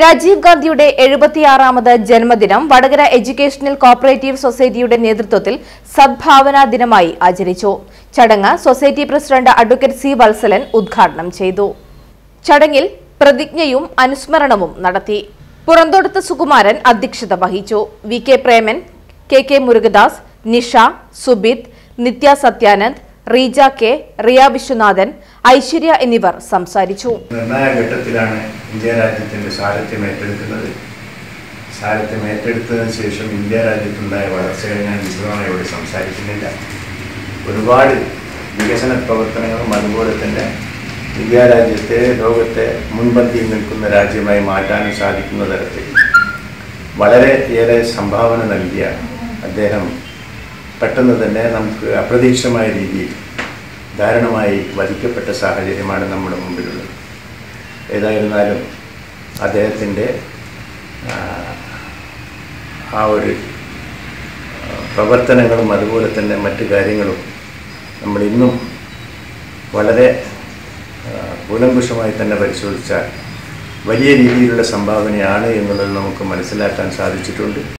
രാജീവ് ഗാന്ധിയുടെ എഴുപത്തിയാറാമത് ജന്മദിനം Vadakara educational cooperative സൊസൈറ്റിയുടെ നേതൃത്വത്തിൽ സദ്ഭാവനാ ദിനമായി ആചരിച്ചു. ചടങ്ങ് society president advocate C Valsalan ഉദ്ഘാടനം ചെയ്തു. ചടങ്ങിൽ പ്രതിജ്ഞയും അനുസ്മരണവും നടത്തി. പുറന്തോടത്ത് സുകുമാരൻ അധ്യക്ഷത വഹിച്ചു. V K Preman K K Murugadas Nisha Subith Nithya Sathyanand Reeja K Riya Viswanathan Aishwarya എന്നിവർ സംസാരിച്ചു. നിർണായക ഘട്ടത്തിലാണ് ഇന്ത്യ രാജ്യത്തിന്റെ സാരഥ്യം ഏറ്റെടുക്കുന്നത്. സാരഥ്യം ഏറ്റെടുത്തതിന് ശേഷം ഇന്ത്യ രാജ്യത്തുണ്ടായ വളർച്ചകൾ ഞാൻ വിശദമായി സംസാരിക്കുന്നില്ല. ഒരുപാട് വികസന പ്രവർത്തനങ്ങളും അതുപോലെ തന്നെ ഇന്ത്യ രാജ്യത്തെ ലോകത്തെ മുൻപന്തിയിൽ നിൽക്കുന്ന രാജ്യമായി മാറ്റാനും സാധിക്കുന്ന തരത്തിൽ വളരെ ഏറെ സംഭാവന നൽകിയ അദ്ദേഹം പെട്ടെന്ന് തന്നെ നമുക്ക് അപ്രതീക്ഷിതമായ രീതിയിൽ ദാരുണമായി വധിക്കപ്പെട്ട സാഹചര്യമാണ് നമ്മുടെ മുമ്പിലുള്ളത്. ഏതായിരുന്നാലും അദ്ദേഹത്തിന്റെ ആ, ഒരു പ്രവർത്തനങ്ങളും അതുപോലെ തന്നെ മറ്റു കാര്യങ്ങളും നമ്മൾ ഇന്നും വളരെ കൂലങ്കുഷമായി തന്നെ പരിശോധിച്ചാൽ വലിയ രീതിയിലുള്ള സംഭാവനയാണ് എന്നുള്ളത് നമുക്ക് മനസ്സിലാക്കാൻ സാധിച്ചിട്ടുണ്ട്.